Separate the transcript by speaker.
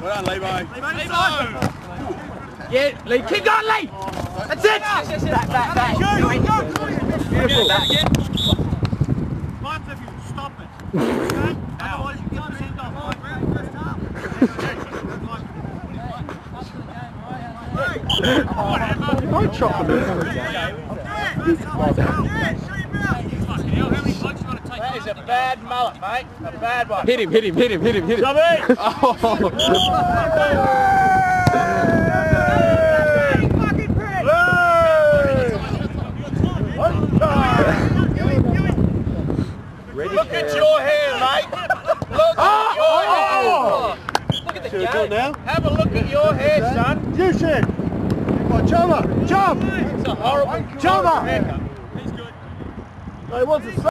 Speaker 1: Well done, Lebo.
Speaker 2: Yeah, Lee, keep going, Lee! That's it! Back, back, back. Beautiful.
Speaker 3: Back again. Both of you, stop it. Okay? Otherwise, you can't send off
Speaker 4: my round
Speaker 2: first half. Don't chop him. Do it! Do it! Show your mouth! A bad mullet, mate. A bad one.
Speaker 4: Hit him, hit him, hit him, hit him, hit him.
Speaker 2: Look at your hair, mate. Look at ah, your oh, hair. Oh, oh. Look at the
Speaker 1: Should we
Speaker 2: game.
Speaker 1: now?
Speaker 2: Have a look at your hair, son.
Speaker 3: You should. Come on, jump up.
Speaker 2: It's a horrible,
Speaker 3: Jump up.
Speaker 2: haircut.
Speaker 3: He wants a